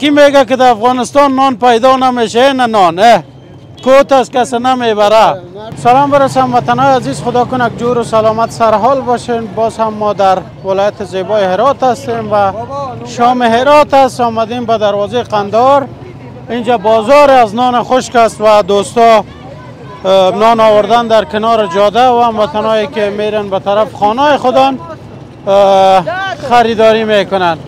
کی میگه که در افغانستان نان پیدا نمیشه نه نان اه کوت از کسی نمی‌بره سلام برسم وطنهای عزیز خدا کنک جور و سلامت سرحال باشین باز هم ما در ولایت زیبای هرات هستیم و شام هرات است آمدیم به دروازه قندار اینجا بازار از نان خشک است و دوستا نان آوردن در کنار جاده و هموطنهایی که میرن به طرف خانه خودان خریداری می‌کنن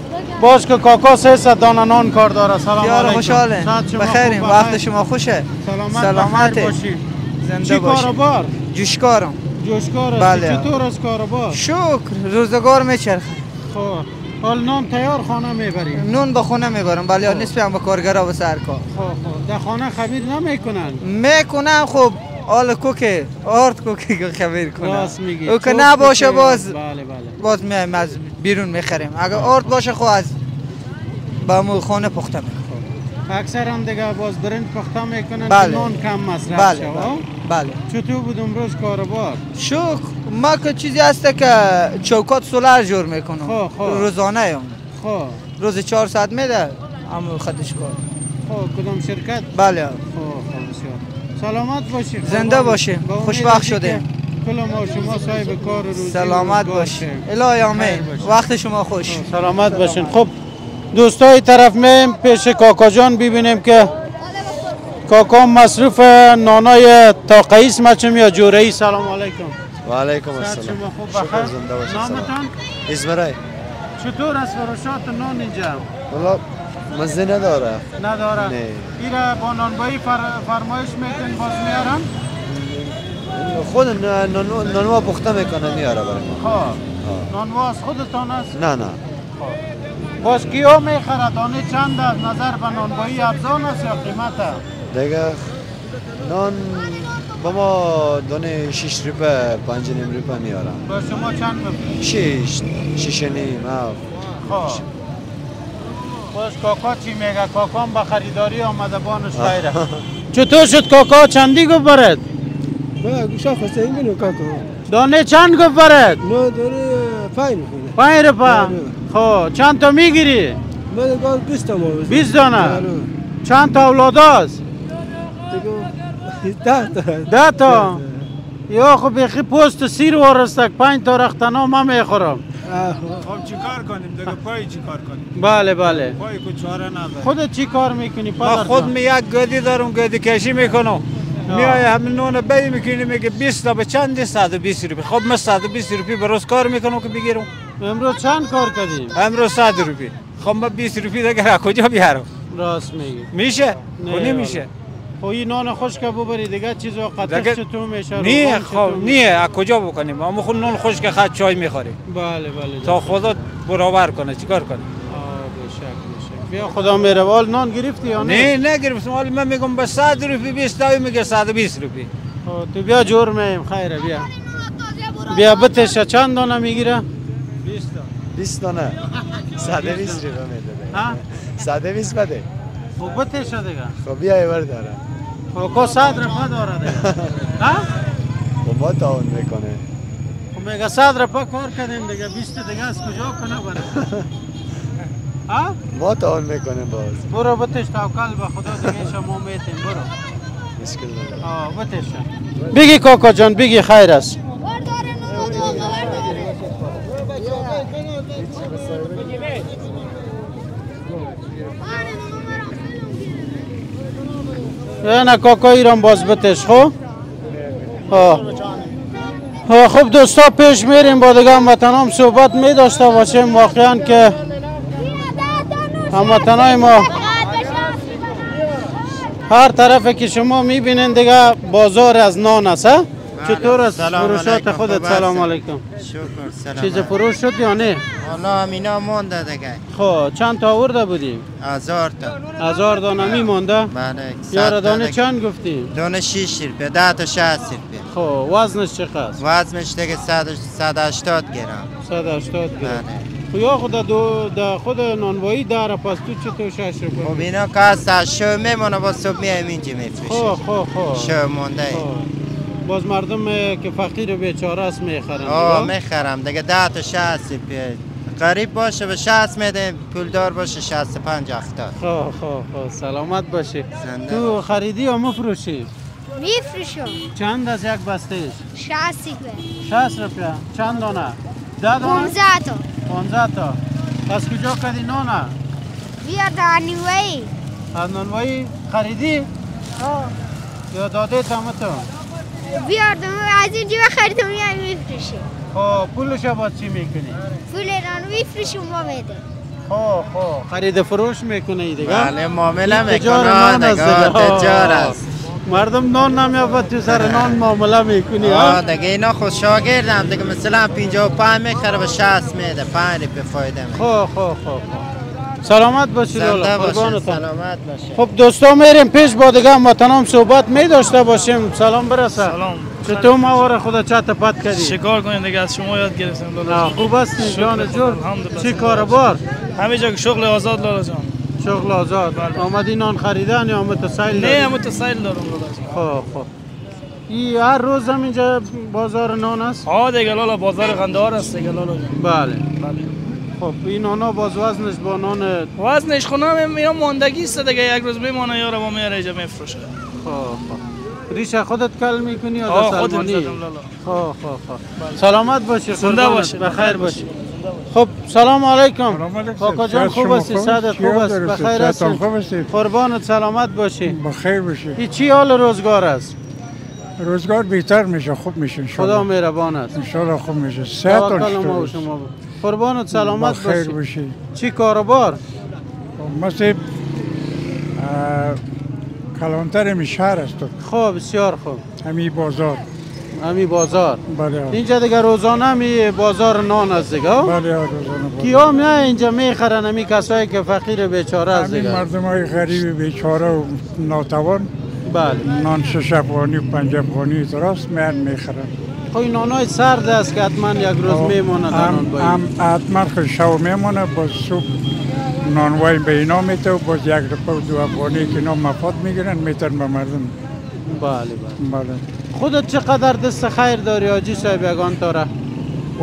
باز که کاکا 300 دانه نان کار داره. سلام یار خوشحاله. بخیریم خوب؟ وقت بخیر. شما خوشه. سلامت سلامت. بخیر باشی. زنده چی کاروبار جوشکارم. جوشکار بله. چطور از کاروبار شکر. روزگار میچرخه. خب. حال نان تیار خانه می‌بری نون به خونه می‌برم. ولی نسبی هم به کارگرا و سر کار. خب خب. در خانه خمیر نمی‌کنن. می‌کنم. خب آل کوکه آرد کوکه که خبیر کنم. راست میگی. او که نباشه. باز بله بله. باز میایم از بیرون می‌خریم اگر آرد باشه خب از با مو خانه پخته می‌کنم اکثر هم دیگه باز برنج پخته می‌کنن بله. نان کم مصرف بله شه، بله؟ بله. چطور بود امروز کاروبار شکر ما که چیزی هست که چوکات سولار جور می‌کنم خب، خب. روزانه هم خب روز چهار ساعت میده اما خودش کار خب کدام شرکت بله خب خب بسیار سلامت باشی زنده قربان. باشی. با امید خوشبخت شده. کل ما شما صاحب کار روزی سلامت روزگار باشی شیم. الهی آمین. وقت شما خوش. سلامت باشین. خب دوستای طرف میم پیش کاکا جان ببینیم که کاکا مصروف نانای تا قیس مچم یا جوره ای سلام علیکم. و علیکم السلام. شما خوب؟ شکر بخیر. نامتان؟ ازمرای چطور است فروشات نان اینجا؟ والا مزه نداره. نداره. نه. ایره با نانبایی فر... فرمایش میتین باز میارن خود نانوا پخته می‌کنه میاره برای ما. خب. آه. نانوا از خودتان است؟ نه نه. باز کیا می‌خره؟ دانه چند از نظر به نانبایی ارزان است یا قیمت؟ دیگه نان با ما دانه شش روپه پنج نیم روپه میارم با شما چند میفتی؟ شش شش نیم هفت خب. باز کاکا چی میگه؟ کاکا هم به خریداری آمده بانش غیره. چطور شد کاکا؟ چندی گفت برد؟ بینو کاکا دانه چند گفت برد ما داره فاین خونه پنج بله. خب چند تا می‌گیری ما دیگه بیست تا ما بزن. 20 دانه. چند تا اولاد دیگه ده تا ده تا یا خب بیخی پست سیر وارستک پنج تا رختنا ما می‌خورم. خب چیکار کنیم دیگه پای چیکار کنیم بله بله پای کو چاره نداره خودت چی کار می‌کنی ما پدر خود؟ می یک گدی دارم گدی کشی می‌کنم میای همین نون بی می‌کنی میگه 20 تا به چند 120 روپی خب من 120 روپی به روز کار می‌کنم که بگیرم امروز چند کار کردیم امروز 100 روپی خب من 20 روپی دیگه کجا بیارم راست میگی میشه نه و نمیشه خب این نان خشک ببری دیگه چیز دیگه- چطور میشه نه خب میشه؟ نه از کجا بکنیم اما خود نون خشک خود چای می‌خوریم بله بله تا خدا برابر کنه چیکار بشک بیا خدا مهربان. نان گرفتی یا نه؟ نه نگرفتم. ولی من میگم به 100 روپی 20 تا میگه 120 روپی. خب تو بیا جور میم. خیره بیا. بیا بتش. چند دانه می‌گیره؟ 20 تا. بیست دانه. صده بیست روپه میده ها؟ صده بیست بده. خب بتش دیگه. خب بیا ایور داره. خب کو صد رفع داره دیگه. ها؟ با ما تعاون می‌کنه. خب میگه صد رفع کار کردیم دیگه. 20 دیگه از کجا کنه بره ها؟ ما تعاون می‌کنه باز. برو بتش توکل به خدا دیگه شما میتین برو. مشکل نداره آه بتش بگی کاکا جان بگی خیر است. نه کاکا ایران باز بتش آه. آه، خب دوستا پیش میریم با دیگه هموطنام صحبت می داشته باشیم. واقعا که هموطنای ما. هر طرف که شما می‌بینین دیگه بازار از نان است ها؟ چطور است؟ فروشات خودت سلام؟ علیکم. شکر سلام چیز فروش شد یا نه؟ حالا همینا مونده دیگه. خب چند تا آورده بودیم؟ هزار تا. هزار دانه میمونده؟ بله یار صد تا دانه. چند گفتیم دانه شیش روپیه ده تا شست روپیه. خب وزنش چقدر وزنش دیگه صد صد هشتاد گرم. 180 گرم. بله. یا خود دو دا خود نانوایی داره پس تو چطور شش خب روپه اینا که هست از شو میمونه با صبح میایم اینجا خب میفروشیم. خب خب شو مونده. خب. باز مردم که فقیر و بیچاره است می‌خرن آه؟ می‌خرم. دیگه ده تا شست غریب باشه به 60 میده پولدار باشه 65 70 خب خب خب. سلامت باشی. زنده تو خریدی یا مفروشی؟ میفروشم. چند از یک بسته روپه 60 روپیه. چند دانه؟ ده دانه؟ 15 تا. 15 تا از کجا کردی نانه بیا دانیوی از نانوایی خریدی یا داده تام تو بیا دانو از اینجا خریدم میام میفروشم خب پولش با چی می‌کنی پول نانو میفروشم ما بده خب خب خرید فروش می‌کنه دیگه بله معامله می‌کنه دیگه. آه. تجار است مردم نان نمیابد تو سر نان معامله می‌کنی ها دیگه اینا خود شاگردم دیگه مثلا 55 می‌خره به 60 میده. 5 روپیه فایده میده. خب خب خب خب. سلامت باشی زنده لالا باشه قربانتان سلامت باشه خب دوستا میریم پیش با دیگه. متنام صحبت می داشته باشیم. سلام برسه. سلام. چطور موار خدا چت پت کردی؟ شکار کنید دیگه از شما یاد لالا جان. خوب هستی جان جور. چی کار بار؟ همه جا شغل آزاد لالا جان. شغل آزاد بله. آمدی نان خریدن یا متسایل نه؟ متسایل دارم خب خب. ای هر روز هم اینجا بازار نان است؟ ها دیگه لالا بازار قندهار است دیگه لالا بله. بله. خب این نانا باز وزنش با نان وزنش خونم اینا ماندگی است دیگه. یک روز میمانه یارو با میاره اینجا میفروشه خب خب. ریشه خودت کل می‌کنی یا دست خودم خب خب خب. سلامت باشی قربانت. باشی. بخیر باشی. خب سلام علیکم. کاکا جان خوب هستی صدت خوب؟ است؟ بخیر هستی قربانت سلامت باشی. بخیر باشی. چی حال روزگار است؟ روزگار بهتر میشه خوب میشه خدا مهربان است. انشالله خوب میشه. صحت شما با. قربانت سلامت بخیر باشی. باشی. چی کاروبار؟ مثل کلانتر می شهر است. تو. خب بسیار خوب. همی بازار. امی بازار. بله. اینجا دیگه روزانه می بازار نان است دیگه بله روزانه کیا می اینجا می‌خرن امی کسایی که فقیر بیچاره است همین دیگه؟ مردم های غریب بیچاره و ناتوان. بله. نان شش افغانی و پنج افغانی راست میان می‌خرن. خب نانای سرد است که حتما یک روز میمونه در هم باید هم حتما خود شو میمونه باز صبح نانوای به اینا میته و باز یک رپا و دو افغانی که اینا مفاد می‌گیرن میتن به مردم. بله بله. بله. خودت چقدر دست خیر داری آجی صاحب یگان تاره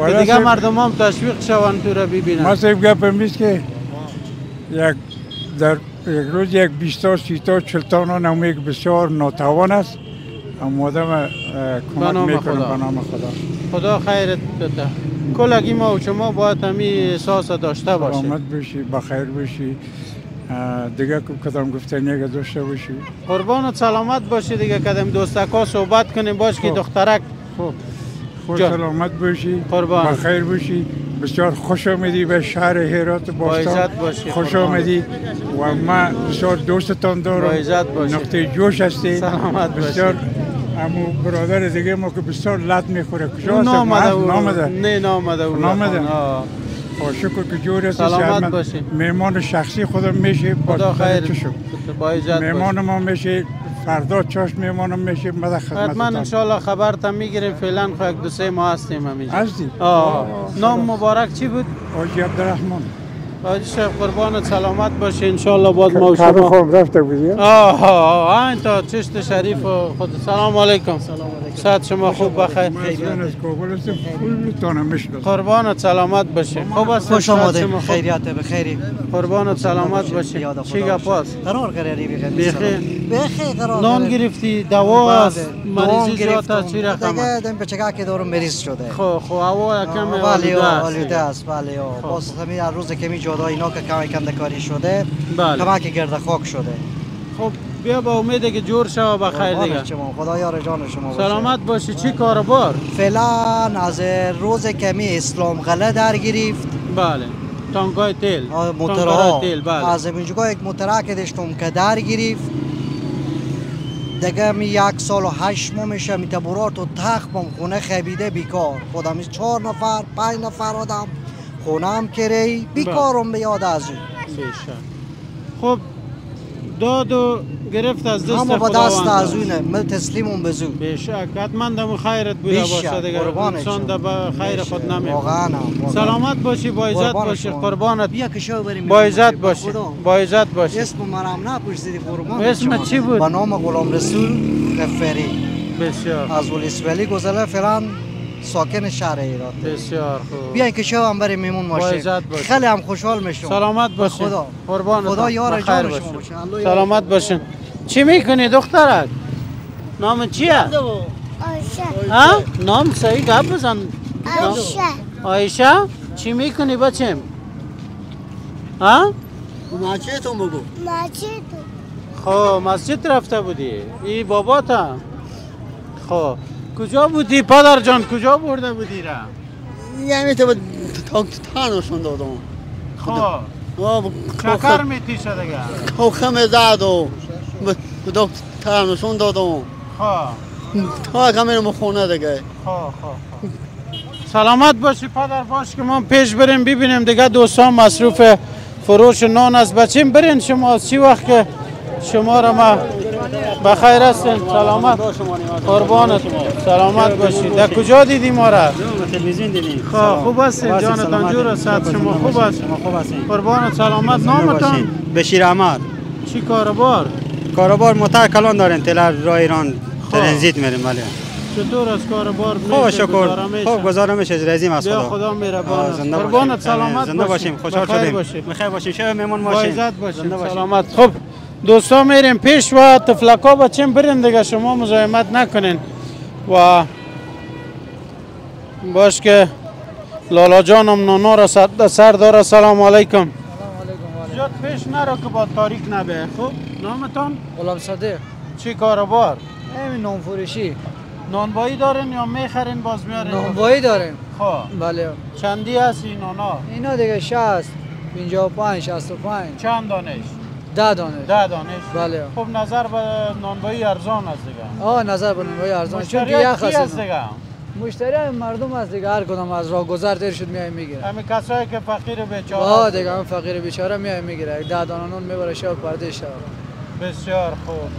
که دیگه مردم هم تشویق شوند تو را ببینن. ما صاحب گپم نیست که یک در یک روز یک بیستا سیتا چلتا نان هم که بسیار ناتوان است. هم آدم کمک خدا. به نام خدا. خدا خیرت بده. کلگی ما و شما باید همی احساس داشته باشیم سلامت بشی بخیر بشی. دیگه کدام گفتنی که داشته باشی؟ قربانت سلامت باشی دیگه کدم دوستکا صحبت کنیم. باش که خب. دخترک. خود جان. سلامت باشی. قربان. بخیر باشی. بسیار خوش آمدی به شهر هرات با باستان. خوش قربان. آمدی. و من بسیار دوستتان دارم. نقطه جوش هستی. سلامت باشی. بسیار امو برادر دیگه ما که بسیار لط می‌خوره. کجا او هست نامده نامده. نه نامده نامده؟ با شکر که جور سلامت. باشی. مهمان شخصی خودم میشه خدا خیر. مهمان ما میشه فردا چاش مهمانم میشه مده حتما خدمتتان انشالله خبرتم می‌گیریم. فعلا خو یک دو سه ماه هستیم همینجا. هستی آه. نام مبارک چی بود؟ آجی عبدالرحمن. حاجی شیخ قربانت سلامت باشه انشالله باز ما شما خوب رفته بودی آه آه این تا چشت شریف و خود سلام علیکم. سلام علیکم. صحت شما خوب بخیر. من از کابل هستم می‌شناسم قربانت سلامت باشه. خوب است خوش آمده؟ خیریت بخیری قربانت سلامت باشه. چی گپ است قرار قراری بخیر بخیر. بخیر قرار نان. گرفتی. دوا بله. مریضی جات است چی. رقم است؟ دیگه دم بچگاه که دارم مریض شده. خب خب هوا یکم بله آلوده است. است بله خب. باز همین از روز کمی جدا اینا که کمی کندکاری شده بله. کمک گرد خاک شده. خب بیا با امید که جور شو بخیر قربان دیگه. شما خدا یار جان شما باشه. سلامت باشی چی کاروبار فعلا از روز کمی اسلام غله در گرفت. بله. تانگای تیل. موترها تیل بله. از اینجا یک موتره که داشتم که در گرفت دیگه می یک سال و هشت ماه میشه می تبورات و تخمم خونه خبیده بیکار. خودم چهار نفر پنج نفر آدم. خونم کری بیکارم به یاد از بیشتر. خب داد و گرفت از دست همه با دست خداوند از اونه مل تسلیمم بزو بیشک حتما دم خیرت بوده باشه دیگه قربانت انسان شم. به خیر خود نمی واقعا. سلامت باشی با عزت باشی. قربانت بیا که شو بریم با عزت با باشی. با عزت باشی اسم مرام نپرسیدی قربان اسم. چی بود؟ به نام غلام رسول غفاری بسیار از ولسوالی گذله فعلا ساکن شهر هرات بسیار خوب. بیاین که شب هم بریم میمون ماشین. باشین. خیلی هم خوشحال میشم سلامت باشین. خدا. قربان خدا یار جان شما یار- سلامت باشین. چی می‌کنی دخترک نام چیه؟ ها؟ نام صحیح گپ بزن. آشه آیشه؟ چی می‌کنی بچم؟ ها؟ ماچهتون بگو. تو خب مسجد رفته بودی. ای بابا تا خب. کجا بودی؟ پدر جان کجا برده بودی را؟ یعنی تو تانشون دادم خب. چکر میتیشه دیگه حکم زد و دکترانشون دادم خب. تا که میرم خونه دیگه. خب خب خب. سلامت باشی پدر باش که ما پیش بریم ببینیم دیگه دوستان مصروف فروش نان از بچیم برین شما از چی وقت که شما را ما بخیر هستین سلامت. قربانت. سلامت باشی در کجا دیدی ما را؟ تلویزیون دیدیم. خب خوب هستین. جانتان جور است. شما خوب است؟ خوب قربانت. سلامت. نامتان؟ بشیر احمد. چی کاربار کاروبار موتر کلان داریم تلر راه ایران ترنزیت میریم ولی. چطور از کاربار خوب شکر؟ خوب گزاره میشه. رزیم از خدا. خدا مهربان است. زنده قربانت. سلامت زنده باشیم. خوشحال شدیم. بخیر باشیم. شب میمون با باشیم. سلامت. خب. دوستان میریم پیش و تفلکا بچیم برین دیگه شما مزاحمت نکنین. و باش که لالا جانم نانا را سر سر داره سلام علیکم. زیاد پیش نرو که با تاریک نبه. خب نامتان غلام صادق. چی کاروبار؟ همین نان فروشی. نانبایی دارین یا می‌خرین باز میارین؟ نانوایی داریم. خب. بله. چندی هست این نانا اینا دیگه 60 55 65 چند دانش ده دانش. ده دانش. بله. خب نظر به نانبایی ارزان است دیگه. آه نظر به نانوایی ارزان. چون که یخ اینا. دیگه؟ مشتری هم مردم هست دیگه. هر کدام از راه گذر دیر شد میای می‌گیره. همین کسایی که فقیر و بیچاره آه دیگه هم فقیر بیچاره میای می‌گیره. ده دانه نون می‌بره شب پرده شب. بسیار خوب.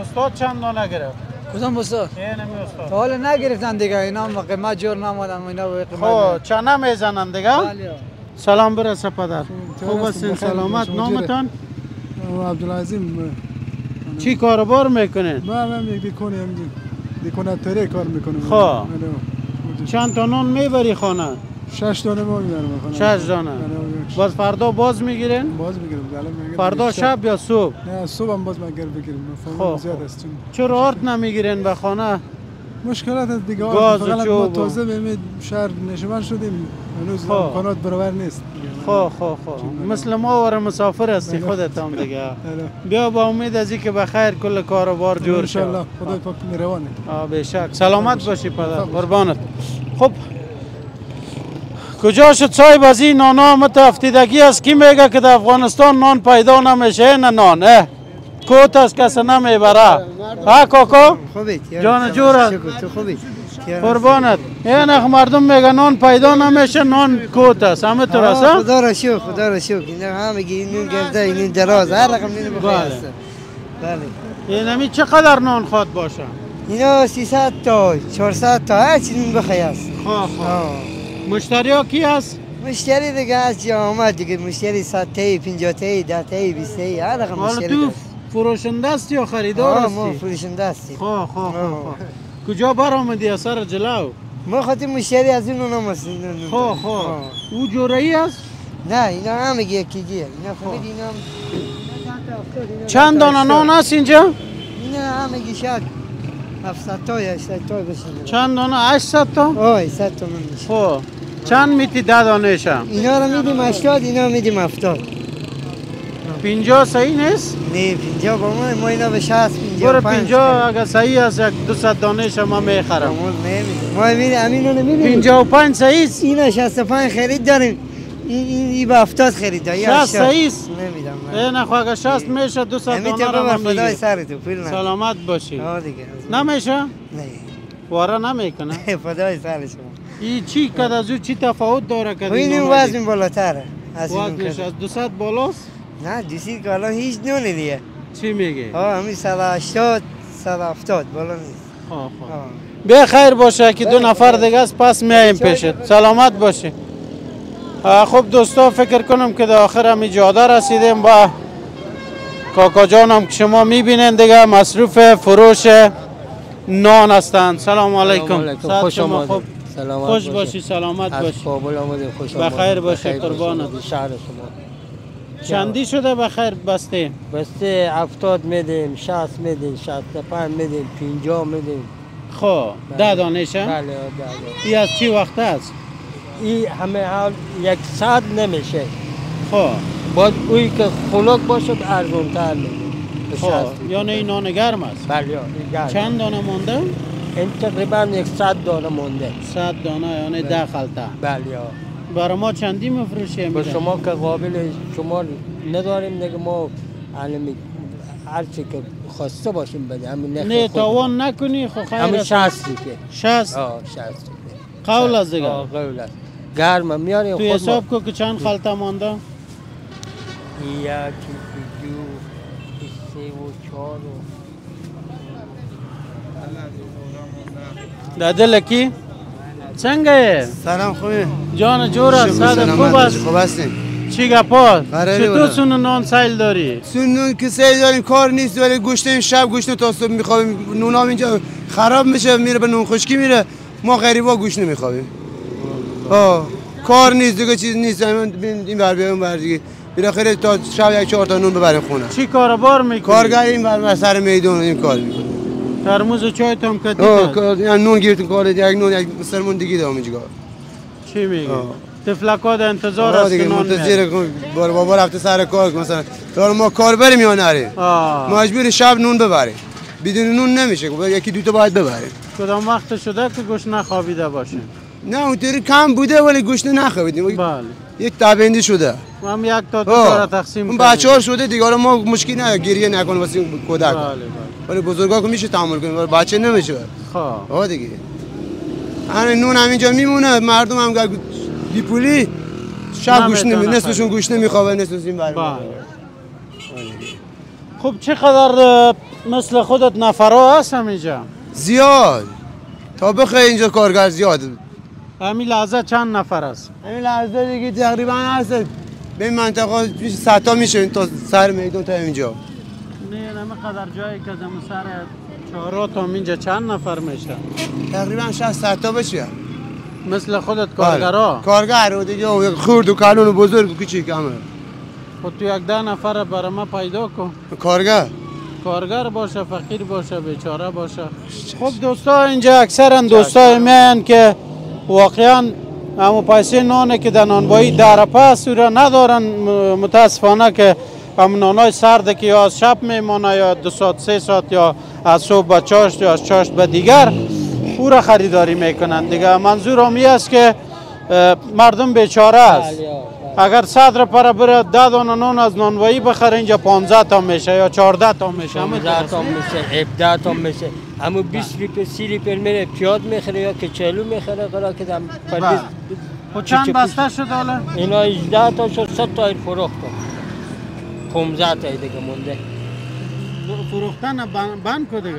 استاد چند دانه گرفت؟ کدام استاد؟ یه نمی استاد. تا حالا نگرفتن دیگه. اینا هم قیمت جور نمادن اینا به خب قیمت چنه می‌زنن دیگه؟ بله. سلام برسه پدر. خوب هستین بخیر، سلامت. نامتان عبدالعظیم چی کاربار می‌کنین من هم یک دیکونه هم دیکوناتوری کار می‌کنم خب. چند تا نان می‌بری خانه شش دانه ما می‌برم شش دانه باز فردا باز می‌گیرین باز می‌گیرم فردا شب یا صبح نه صبح هم باز مگر بگیرم خب، فهمم. زیاد است چون چرا آرد نمی‌گیرین به خانه مشکلات از دیگه گاز ما تازه به شهر نشمن شدیم هنوز. امکانات برابر نیست خب خب خب مثل ما ور مسافر هستی خودت هم دیگه. بیا با امید از اینکه بخیر کل کاروبار جور ان شاء الله شد خدای پاک مهربانه. آه بشک سلامت باشی پدر. قربانت. خب کجا شد صاحب؟ از این نانا متفتیدگی است. کی میگه که در افغانستان نان پیدا نمیشه؟ نه نان اه. کوت است کسی نمی‌بره. ها کاکا؟ خوبی. جان جور است. تو خوبی. قربانت. این اخ مردم میگه نان پیدا نمیشه نان کوت است. همه تو راست؟ خدا را شکر خدا را شکر. اینا همه این گرده این دراز. هر رقم این بخیر بله. است بله. این همی چقدر نان خواد باشه؟ اینا 300 تا 400 تا هر چیزی بخیر است خب خب. مشتری ها کی هست؟ مشتری دیگه از جا آمد دیگه. مشتری 100 تایی 50 تایی 10 تایی 20 تایی هر رقم مشتری تو. فروشنده است یا خریدار آه، ما فروشنده هستیم. خب خب خب خب. کجا برآمدی از سر جلو ما خاطر مشتری از اون نماست خب خب. او جورایی است نه اینا همه یکی گیه. اینا فقط اینا چند دانه نان هست اینجا؟ اینا همه شاید 700 تا یا 800 تا بسید چند دانه؟ 800 تا؟ آه 800 تا من میشه. خب. چند میتی ده دانهش اینا رو میدیم 80 اینا میدیم 70 50 صحیح نیست؟ نه 50 با ما ما اینا به 60 50 برو 50 اگر صحیح است یک 200 دانهش ما می‌خرم. ما میدیم امینو نمیدیم 55 صحیح است؟ اینا 65 خرید داریم. این این ای به 70 خرید داریم. 60 صحیح است؟ نمیدم این خو اگر 60 میشه 200 همین دانه ببر من پول نه سلامت باشی. نمیشه؟ نه. واره نمی‌کنه. فدای سر شما. این چی کد از او چی تفاوت داره که این این وزن بالاتره. این. از 200 بالاست؟ نه دیسی که الان هیچ نونه دیگه. چی میگه آه همین 180 170 بالا نیست. خب بیا خیر باشه که دو نفر دیگه است پس میایم پیشت. سلامت باشه خب دوستا فکر کنم که در آخر همی جاده رسیدیم. با کاکا جانم که شما می‌بینین دیگه مصروف فروش نان هستند. سلام علیکم. خوش آمدید. سلامت خوش. باشی سلامت از باشی. کابل آمدیم خوش بخیر آمدید. باشی بخیر قربانت. باشید. شهر شما. چندی شده بخیر بسته؟ بسته هفتاد میدیم شست میدیم شست پنج میدیم پینجا میدیم. خب ده دانشه بله ده ای از چی وقت است؟ این همه حال یک ساعت نمیشه. خب. باید اوی که خنک باشه به ارزون تر خب. یعنی این نان گرم است؟ بله این گرم. چند دانه مونده؟ این تقریبا یک صد دانه مونده. صد دانه یعنی ده خلطه. بله برای ما چندی مفروشی به شما که قابل شما نداریم دیگه ما علمی هر چی که خواسته باشیم بده همین نخ نه. تاوان نکنی خب خیر همین است. شصتی که. شصت؟ آه شصتی قول است دیگه. آه قول است گرمه میاریم تو خود ما حساب کو که چند خلطه مانده؟ یکی دو سه و چهار و در دل کی؟ چنگه؟ سلام خوبی؟ جان جور است شکر صد سلامت خوب. است خوب هستین چی گپا قراره چطور. سون نان سیل داری؟ سنون که سه داریم کار نیست ولی گوشتیم شب گوشت تا صبح میخوابیم. نونام اینجا خراب میشه میره به نون خشکی میره. ما غریبا گوش نمیخوابیم. آه. کار نیست دیگه چیز نیست. این ور بیایم ور دیگه. بالاخره تا شب یک چهار تا نون ببریم خونه. چی کاربار می‌کنی؟ کارگر این ور سر میدون این کار می‌کنه. ترموز و چای تام کتی آه یعنی نون گرفتیم کار یک نون یک سرمون دیگه دارم اینجا. چی میگی؟ تفلکات انتظار آه است که دیگه. منتظر بار بابا رفته سر کار مثلا دار ما کار بریم یا نریم. مجبور شب نون ببریم. بدون نون نمیشه خب یکی دو تا باید ببریم. کدام وقت شده که گوش نخوابیده باشه؟ نه اونطوری کم بوده ولی گوشت نخوابیدیم بله. یک تبندی شده. هم یک تا دو تقسیم اون کنیم. بچه ها شده دیگه ما مشکل نه گریه نکن واسه کودک. بله بله. ولی بزرگا که میشه تحمل کنیم ولی بچه نمیشه. خب. دیگه. همین نون همینجا میمونه مردم هم گر بی پولی شب گوش نمی نصفشون گوش نمیخوابه نصفشون این بله. خب چقدر اه، مثل خودت نفرا هست اینجا زیاد. تا بخیر اینجا کارگر زیاد. همین لحظه چند نفر است این لحظه دیگه تقریبا هست. به منطقه پیش ستا میشه تا سر میدون تا اینجا. قدر جایی که سر چهارا تا اینجا چند نفر میشه تقریبا 60 ستا بشه مثل خودت کارگرا؟ بله. کارگر و دیگه خورد و کلون و بزرگ و کوچیک همه. خود تو یک ده نفر برای ما پیدا کن. کارگر؟ کارگر باشه فقیر باشه بیچاره باشه. خب دوستا اینجا اکثرا دوستا میان که واقعا همو پیسه نانه که در نانوایی در پس او را ندارن متاسفانه که هم نانای سرده که یا از شب میمانه یا دو ساعت سه ساعت یا از صبح به چاشت یا از چاشت به دیگر او را خریداری می‌کنن. دیگه منظور هم این است که مردم بیچاره است. اگر صدر پر بره ده دانه نان از نانوایی بخره اینجا 15 تا میشه یا 14 تا میشه. همه 16 تا میشه 17 تا میشه. اما 20 لیتر 30 لیتر میره پیاد می‌خره یا که چلو می‌خره قرار که دم بله. خب چند بسته شد حالا؟ اینا 18 تا شد 100 تا فروختم 15 تا دیگه مونده. فروختن بند, بند کو دیگه.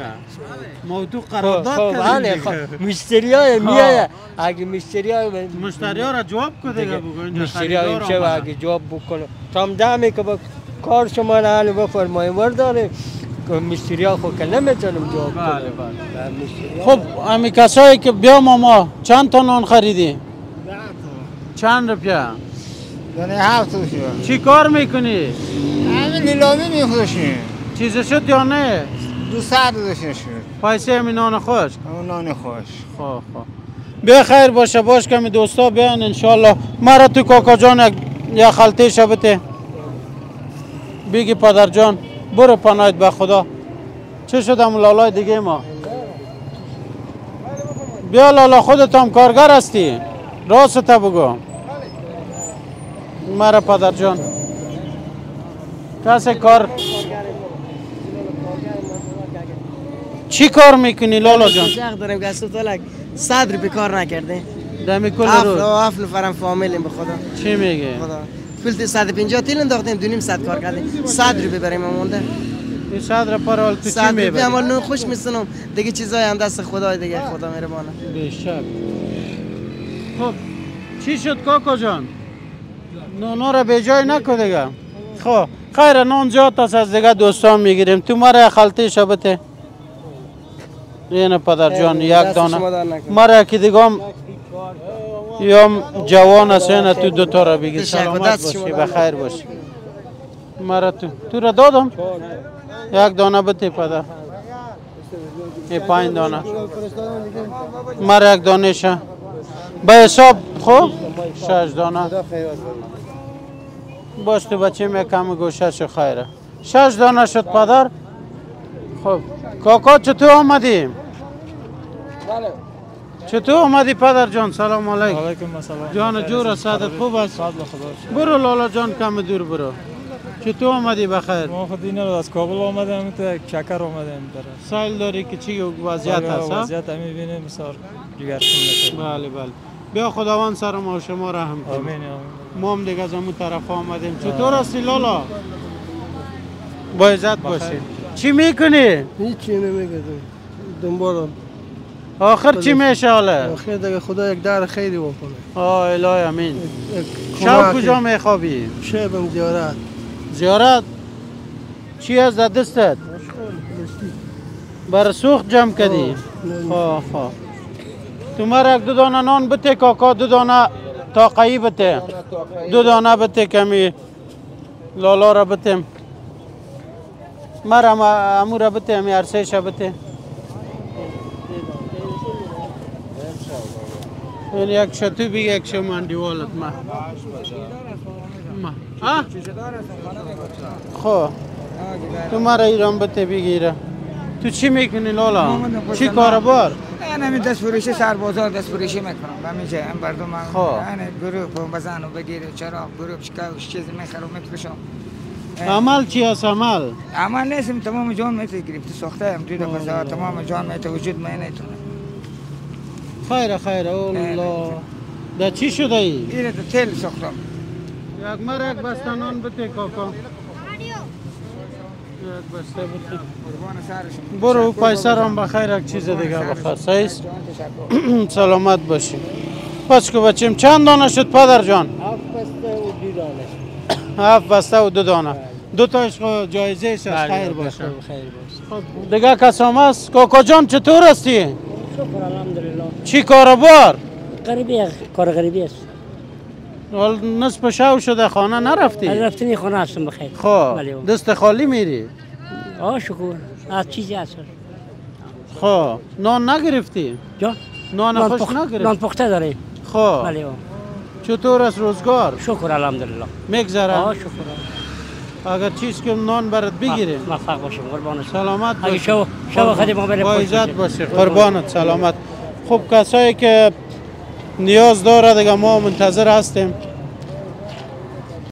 موضوع خب قرارداد خب کردیم بله دیگه. خب مشتری های میایه اگه مشتری های مشتری ها را جواب کو دیگه بگو مشتری های چه و. اگه جواب بکنه. تا هم دمی که با کار شما را حل بفرماییم ورداره که مشتری ها خود که نمی‌تونم جواب کنم. بله، بله خب امی کسایی که بیا ماما چند تا نان خریدی چند روپیه؟ دانه هفت شد چی کار می‌کنی؟ همین نیلامی میفروشیم چیز شد یا نه؟ دو گذاشته شد. پیسه امی نان خوش اون نان خوش خب خب. بیا خیر باشه باش کمی دوستا بیان انشالله. مرا تو کاکا جان یک یا خلطه شبته. بگی پدر جان برو پناهت به خدا. چه شدم لالای دیگه ما؟ بیا لالا خودت هم کارگر هستی. راست بگو. مرا پدر جان کسی کار چی کار می‌کنی لالا جان شخ داریم که از تالک صد روپی کار نکرده دمی کل روز هفت نفرم فامیلیم به خدا چی میگه خدا فیلت 150 تیل انداختیم دونیم صد کار کردیم صد روپی برای ما مونده این صد رو پر حال تو چی صد روپی می‌بری اما نون خوش میسنم دیگه چیزای هم دست خدای دیگه خدا مهربانه بیشتر خب چی شد کاکا جان نونا رو به جای نکو دیگه. خب خیر نان زیاد است از دیگه دوستان می‌گیریم. تو مرا خلطه شبته. این پدر جان یک دانه. مرا که دیگم یا جوان است این تو دو تا را بگی. تشکر، سلامت باشی بخیر باشی. مرا تو تو را دادم. یک دانه بده پدر. این پنج دانه. مرا یک دانه شه. به حساب خوب شش دانه. باش تو بچه می کم گوشه شو خیره. شش دانه شد پدر. خب کاکا چطور آمدی؟ چطور آمدی پدر جان؟ سلام علیکم. علیکم السلام. جان جور سعادت خوب است؟ برو لالا جان کم دور برو. چطور آمدی بخیر. ما خود این رو از کابل آمدیم تو چکر آمدیم در سایل داری که چی وضعیت هست؟ وضعیت همی بینیم مثال جگر خون بله بله. بیا خداوند سر ما و شما رحم کنه. ما هم دیگه از امون طرف آمدیم. چطور هستی لالا؟ با عزت باشی چی می‌کنی؟ هیچی نمیگه دنبالم. آخر چی میشه حالا؟ آخر دیگه خدا یک در خیری بکنه. آه الهی امین شب. کجا میخوابی؟ شبم زیارت. زیارت؟ چی از دستت؟ بر سوخت جمع کردی؟ خواه خواه تو مرا یک دو دانه نان بته کاکا دو دانه تاقایی بته. دو دانه بته کمی لالا را بتیم مرا ما- امو را بته همی عرصه شا بته. این یک شتو بگه یک شو من دیوالت ما؟ خب تو مرا ایران بته بگیره. تو چی می‌کنی لالا؟ چی کاربار؟ من همین دست فروشی سربازار دست فروشی می‌کنم همین جای هم بردم خب. من گروپ و بزن و بگیره چرا؟ گروپ شکاوش چیزی می‌خرم میفروشم. عمل چی است عمل؟ عمل نیستم تمام جان می‌تونی گرفتی ساخته هم دو دفعه تمام جان می‌تونی وجود می نیتونه خیر خیر الله. ده چی شده ای؟ اینه تو تیل ساختم. یک مر یک بسته نان بده کاکا. بسته برو پیسه رام بخیر یک چیز دیگه بخیر سعیس سلامت باشی. پس که بچیم چند دانه شد پدر جان؟ هفت بسته و دو دانه. هفت بسته و دو دانه دو تاش خو جایزه بله، خیر باشه خیر باشه. خب دیگه کسام است کاکا جان چطور هستی؟ شکر الحمدلله. چی کاربار غریبی کار غریبی است. حال نصف شو شده خانه نرفتی؟ از رفتنی خانه هستم بخیر خب بله. دست خالی میری؟ آه شکر. از چیزی هست؟ خب نان نگرفتی؟ جا. نان خوش نگرفتی؟ نان پخته داره. خب. بله. چطور است روزگار؟ شکر الحمدلله. میگذره آه شکر. اگر چیز که نان برات بگیره موفق باشیم قربان سلامت اگه باشی. شو شو خدی ما بریم با عزت باشیم. باشی قربانت سلامت. خب کسایی که نیاز داره دیگه ما منتظر هستیم